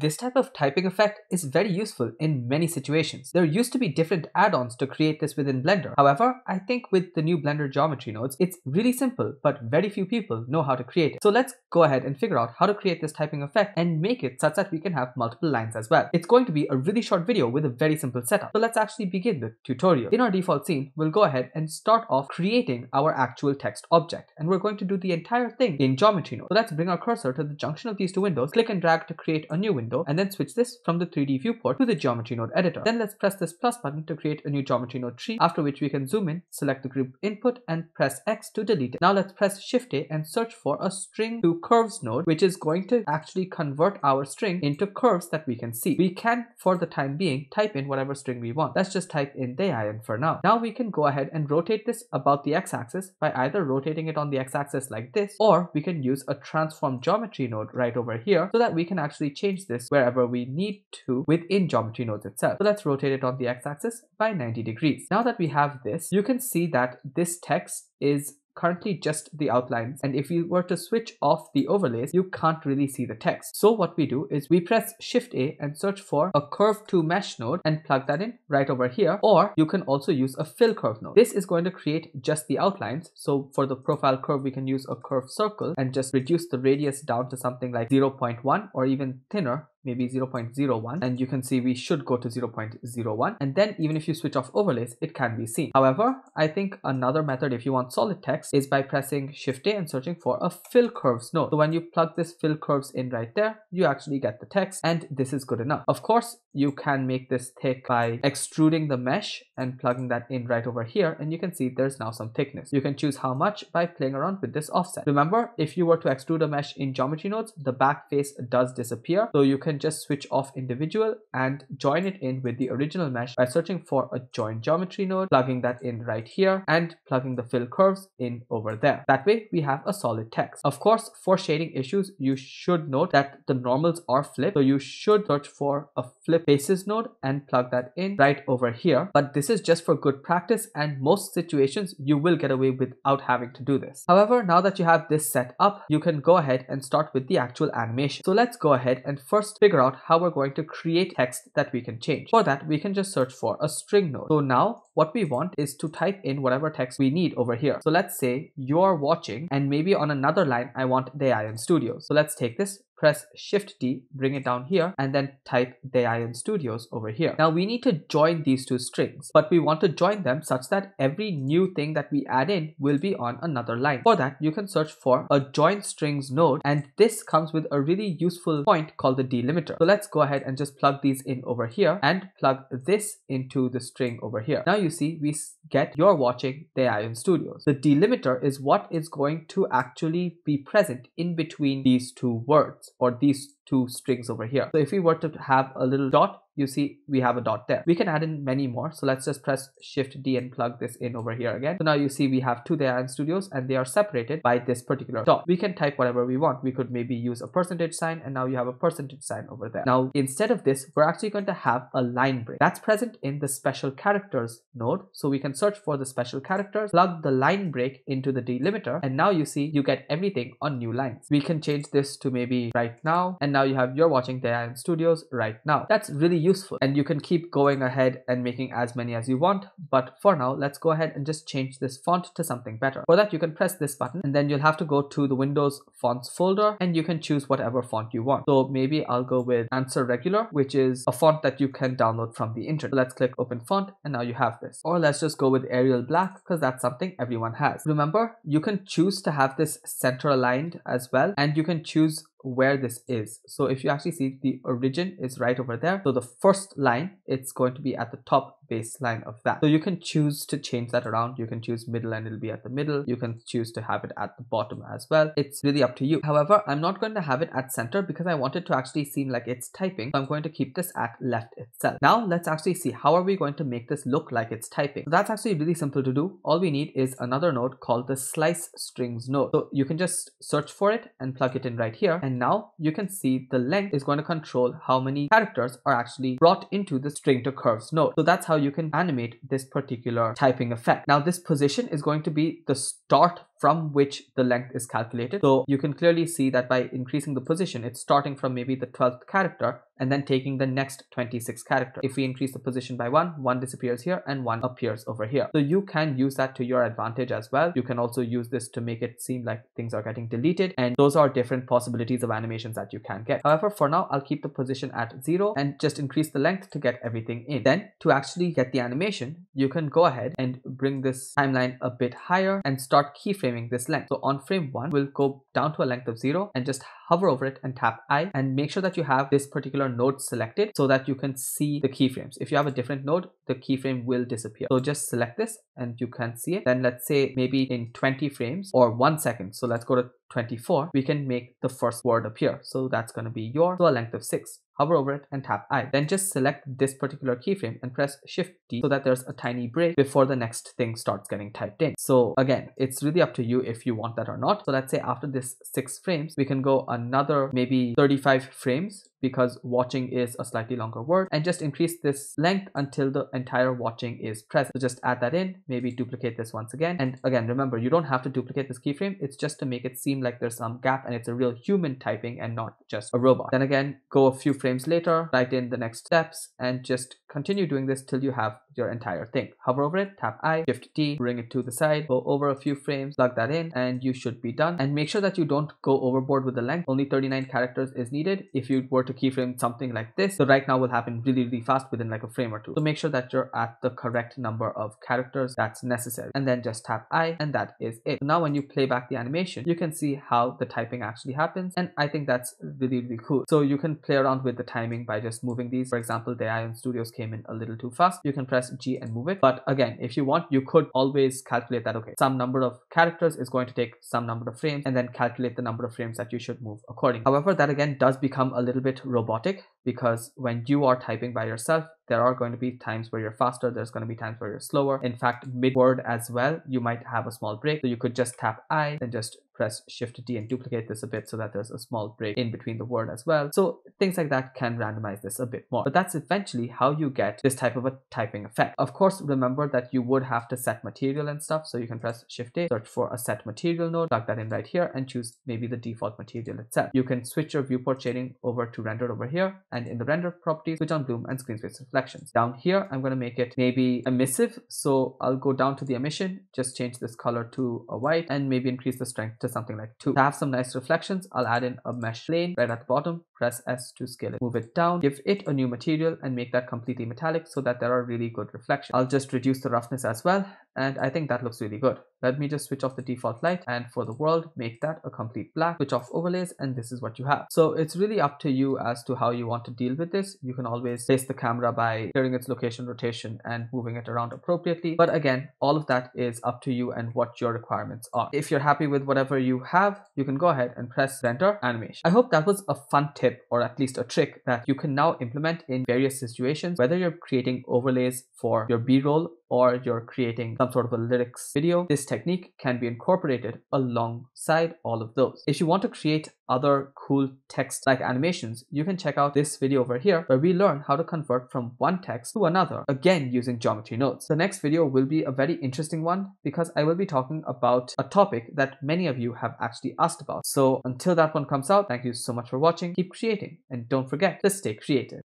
This type of typing effect is very useful in many situations. There used to be different add-ons to create this within Blender. However, I think with the new Blender geometry nodes, it's really simple, but very few people know how to create it. So let's go ahead and figure out how to create this typing effect and make it such that we can have multiple lines as well. It's going to be a really short video with a very simple setup. So let's actually begin the tutorial. In our default scene, we'll go ahead and start off creating our actual text object. And we're going to do the entire thing in geometry node. So let's bring our cursor to the junction of these two windows, click and drag to create a new window, and then switch this from the 3D viewport to the geometry node editor. Then let's press this plus button to create a new geometry node tree, after which we can zoom in, select the group input and press X to delete it. Now let's press Shift A and search for a string to curves node, which is going to actually convert our string into curves that we can see. We can, for the time being, type in whatever string we want. Let's just type in Deayan for now. Now we can go ahead and rotate this about the x-axis by either rotating it on the x-axis like this, or we can use a transform geometry node right over here so that we can actually change this wherever we need to within geometry nodes itself. So let's rotate it on the x-axis by 90 degrees. Now that we have this, you can see that this text is currently just the outlines. And if you were to switch off the overlays you can't really see the text. So what we do is we press shift a and search for a curve to mesh node and plug that in right over here. Or you can also use a fill curve node. This is going to create just the outlines. So for the profile curve we can use a curve circle and just reduce the radius down to something like 0.1 or even thinner maybe 0.01 and you can see we should go to 0.01 and then even if you switch off overlays it can be seen. However i think another method if you want solid text is by pressing shift a and searching for a fill curves node. So when you plug this fill curves in right there you actually get the text and this is good enough. Of course you can make this thick by extruding the mesh and plugging that in right over here and you can see there's now some thickness. You can choose how much by playing around with this offset. Remember if you were to extrude a mesh in geometry nodes the back face does disappear so you can can just switch off individual and join it in with the original mesh by searching for a join geometry node, plugging that in right here and plugging the fill curves in over there. That way we have a solid text. Of course, for shading issues, you should note that the normals are flipped. So you should search for a flip faces node and plug that in right over here. But this is just for good practice and most situations you will get away without having to do this. However, now that you have this set up, you can go ahead and start with the actual animation. So let's go ahead and first figure out how we're going to create text that we can change. For that, we can just search for a string node. So now what we want is to type in whatever text we need over here. So let's say you're watching and maybe on another line, I want Deayan Studios. So let's take this press Shift D, bring it down here, and then type Deayan Studios over here. Now we need to join these two strings, but we want to join them such that every new thing that we add in will be on another line. For that, you can search for a join strings node, and this comes with a really useful point called the delimiter. So let's go ahead and just plug these in over here and plug this into the string over here. Now you see we get you're watching Deayan Studios. The delimiter is what is going to actually be present in between these two words or these two strings over here. So if we were to have a little dot, you see we have a dot there. We can add in many more. So let's just press Shift D and plug this in over here again. So now you see we have two Deayan Studios and they are separated by this particular dot. We can type whatever we want. We could maybe use a percentage sign and now you have a percentage sign over there. Now instead of this, we're actually going to have a line break. That's present in the special characters node. So we can search for the special characters, plug the line break into the delimiter and now you see you get everything on new lines. We can change this to maybe right now and now now you have you're watching Deayan Studios right now. That's really useful and you can keep going ahead and making as many as you want. But for now, let's go ahead and just change this font to something better. For that, you can press this button and then you'll have to go to the Windows fonts folder and you can choose whatever font you want. So maybe I'll go with Answer Regular, which is a font that you can download from the internet. Let's click open font and now you have this. Or let's just go with Arial Black because that's something everyone has. Remember, you can choose to have this center aligned as well and you can choose where this is. So if you actually see the origin is right over there. So the first line it's going to be at the top baseline of that. So you can choose to change that around. You can choose middle and it'll be at the middle. You can choose to have it at the bottom as well. It's really up to you. However, I'm not going to have it at center because I want it to actually seem like it's typing. So I'm going to keep this at left itself. Now let's actually see how are we going to make this look like it's typing. So that's actually really simple to do. All we need is another node called the slice strings node. So you can just search for it and plug it in right here. And now you can see the length is going to control how many characters are actually brought into the string to curves node. So that's how you can animate this particular typing effect. Now this position is going to be the start from which the length is calculated. So you can clearly see that by increasing the position, it's starting from maybe the 12th character and then taking the next 26 character. If we increase the position by one, one disappears here and one appears over here. So you can use that to your advantage as well. You can also use this to make it seem like things are getting deleted and those are different possibilities of animations that you can get. However, for now, I'll keep the position at zero and just increase the length to get everything in. Then to actually get the animation, you can go ahead and bring this timeline a bit higher and start keyframing this length. So on frame one, we'll go down to a length of zero and just hover over it and tap I and make sure that you have this particular node selected so that you can see the keyframes. If you have a different node, the keyframe will disappear. So just select this and you can see it. Then let's say maybe in 20 frames or one second. So let's go to 24, we can make the first word appear. So that's going to be your, so a length of 6. Hover over it and tap I. Then just select this particular keyframe and press Shift D so that there's a tiny break before the next thing starts getting typed in. So again, it's really up to you if you want that or not. So let's say after this 6 frames, we can go another maybe 35 frames because watching is a slightly longer word and just increase this length until the entire watching is present. So just add that in, maybe duplicate this once again. And again, remember, you don't have to duplicate this keyframe. It's just to make it seem like there's some gap and it's a real human typing and not just a robot. Then again, go a few frames later, write in the next steps and just continue doing this till you have your entire thing. Hover over it, tap I, Shift T, bring it to the side, go over a few frames, plug that in, and you should be done. And make sure that you don't go overboard with the length. Only 39 characters is needed. If you were to keyframe something like this, the right now will happen really, really fast within like a frame or two. So make sure that you're at the correct number of characters that's necessary. And then just tap I, and that is it. So now when you play back the animation, you can see how the typing actually happens. And I think that's really, really cool. So you can play around with the timing by just moving these. For example, the Ion Studios came in a little too fast. You can press G and move it. But again, if you want, you could always calculate that, okay, some number of characters is going to take some number of frames and then calculate the number of frames that you should move accordingly. However, that again does become a little bit robotic because when you are typing by yourself, there are going to be times where you're faster, there's going to be times where you're slower. In fact, mid word as well, you might have a small break. So you could just tap I and just press Shift D and duplicate this a bit so that there's a small break in between the word as well. So things like that can randomize this a bit more. But that's eventually how you get this type of a typing effect. Of course, remember that you would have to set material and stuff. So you can press Shift A, search for a set material node, plug that in right here and choose maybe the default material itself. You can switch your viewport shading over to rendered over here and in the render properties, switch on bloom and screen space reflections. Down here, I'm going to make it maybe emissive. So I'll go down to the emission, just change this color to a white and maybe increase the strength to something like 2. To have some nice reflections, I'll add in a mesh plane right at the bottom, press S to scale it. Move it down, give it a new material and make that completely metallic so that there are really good reflections. I'll just reduce the roughness as well and I think that looks really good. Let me just switch off the default light and for the world make that a complete black, switch off overlays and this is what you have. So it's really up to you as to how you want to deal with this. You can always place the camera by clearing its location rotation and moving it around appropriately. But again, all of that is up to you and what your requirements are. If you're happy with whatever you have, you can go ahead and press render animation. I hope that was a fun tip or at least a trick that you can now implement in various situations, whether you're creating overlays for your b-roll or you're creating some sort of a lyrics video, this technique can be incorporated alongside all of those. If you want to create other cool text like animations, you can check out this video over here where we learn how to convert from one text to another, again using geometry nodes. The next video will be a very interesting one because I will be talking about a topic that many of you have actually asked about. So until that one comes out, thank you so much for watching, keep creating, and don't forget to stay creative.